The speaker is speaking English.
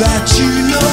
that you know.